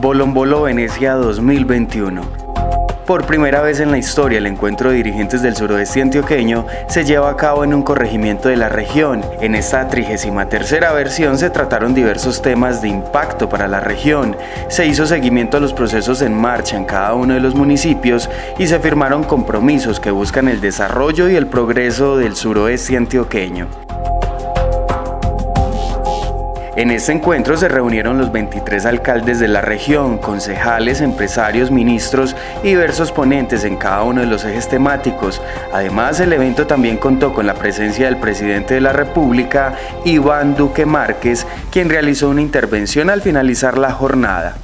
Colombolo Venecia 2021. Por primera vez en la historia, el encuentro de dirigentes del suroeste antioqueño se lleva a cabo en un corregimiento de la región. En esta 33 versión se trataron diversos temas de impacto para la región. Se hizo seguimiento a los procesos en marcha en cada uno de los municipios y se firmaron compromisos que buscan el desarrollo y el progreso del suroeste antioqueño. En este encuentro se reunieron los 23 alcaldes de la región, concejales, empresarios, ministros y diversos ponentes en cada uno de los ejes temáticos. Además, el evento también contó con la presencia del presidente de la República, Iván Duque Márquez, quien realizó una intervención al finalizar la jornada.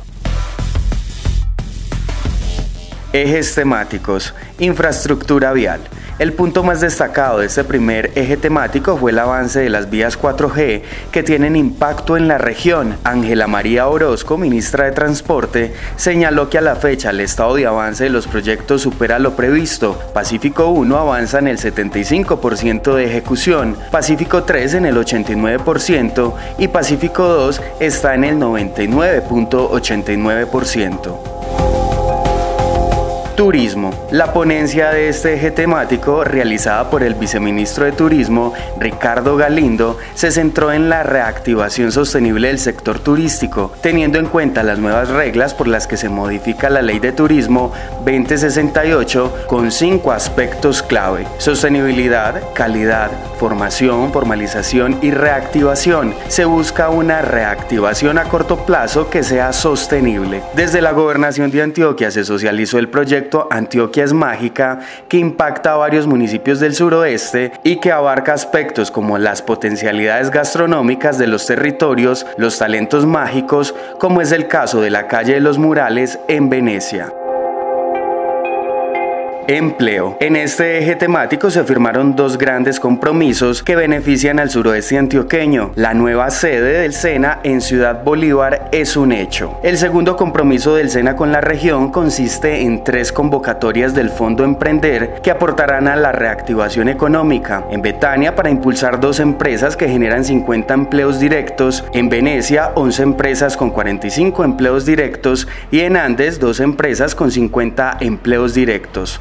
Ejes temáticos, infraestructura vial. El punto más destacado de este primer eje temático fue el avance de las vías 4G que tienen impacto en la región. Ángela María Orozco, ministra de Transporte, señaló que a la fecha el estado de avance de los proyectos supera lo previsto. Pacífico 1 avanza en el 75% de ejecución, Pacífico 3 en el 89% y Pacífico 2 está en el 99.89%. Turismo. La ponencia de este eje temático, realizada por el viceministro de Turismo, Ricardo Galindo, se centró en la reactivación sostenible del sector turístico, teniendo en cuenta las nuevas reglas por las que se modifica la Ley de Turismo 2068 con cinco aspectos clave. Sostenibilidad, calidad, formación, formalización y reactivación. Se busca una reactivación a corto plazo que sea sostenible. Desde la gobernación de Antioquia se socializó el proyecto Antioquia es Mágica que impacta a varios municipios del suroeste y que abarca aspectos como las potencialidades gastronómicas de los territorios, los talentos mágicos, como es el caso de la calle de los murales en Venecia. Empleo. En este eje temático se firmaron dos grandes compromisos que benefician al suroeste antioqueño. La nueva sede del SENA en Ciudad Bolívar es un hecho. El segundo compromiso del SENA con la región consiste en tres convocatorias del Fondo Emprender que aportarán a la reactivación económica. En Betania para impulsar dos empresas que generan 50 empleos directos. En Venecia 11 empresas con 45 empleos directos y en Andes dos empresas con 50 empleos directos.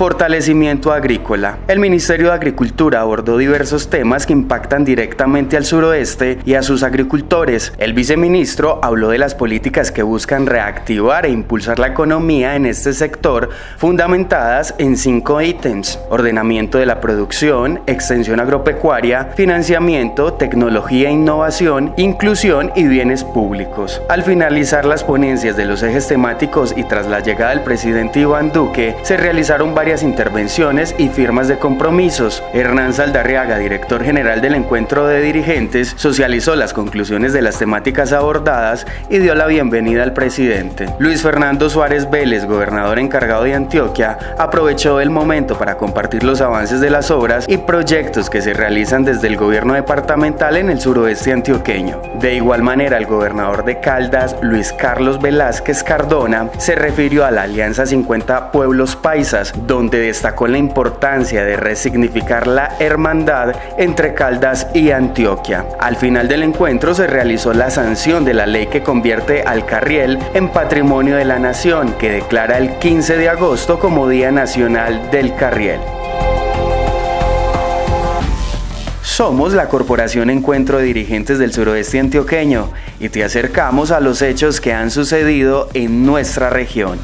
Fortalecimiento agrícola. El Ministerio de Agricultura abordó diversos temas que impactan directamente al suroeste y a sus agricultores. El viceministro habló de las políticas que buscan reactivar e impulsar la economía en este sector, fundamentadas en cinco ítems: ordenamiento de la producción, extensión agropecuaria, financiamiento, tecnología e innovación, inclusión y bienes públicos. Al finalizar las ponencias de los ejes temáticos y tras la llegada del presidente Iván Duque, se realizaron intervenciones y firmas de compromisos. Hernán Saldarriaga, director general del encuentro de dirigentes, socializó las conclusiones de las temáticas abordadas y dio la bienvenida al presidente. Luis Fernando Suárez Vélez, gobernador encargado de Antioquia, aprovechó el momento para compartir los avances de las obras y proyectos que se realizan desde el gobierno departamental en el suroeste antioqueño. De igual manera, el gobernador de Caldas, Luis Carlos Velázquez Cardona, se refirió a la Alianza 50 Pueblos Paisas, donde donde destacó la importancia de resignificar la hermandad entre Caldas y Antioquia. Al final del encuentro se realizó la sanción de la ley que convierte al Carriel en Patrimonio de la Nación, que declara el 15 de agosto como Día Nacional del Carriel. Somos la Corporación Encuentro de Dirigentes del Suroeste Antioqueño y te acercamos a los hechos que han sucedido en nuestra región.